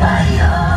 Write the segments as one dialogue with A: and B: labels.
A: fire.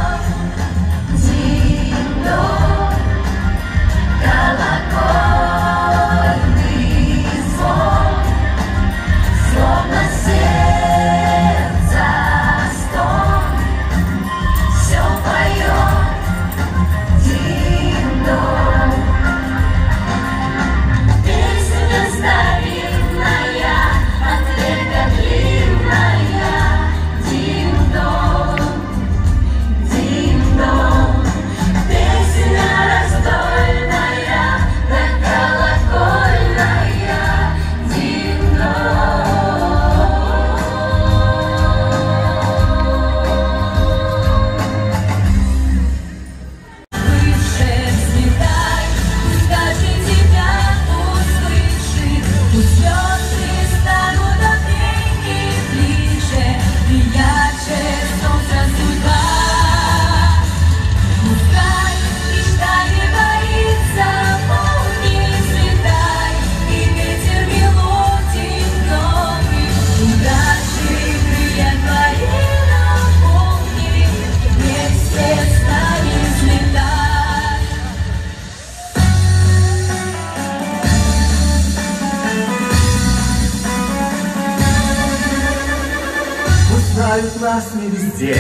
A: Знают нас не везде,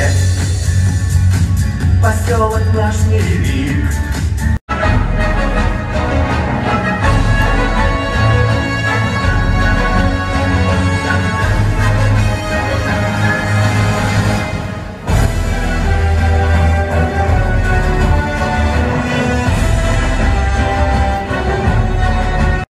A: Поселок наш не велик,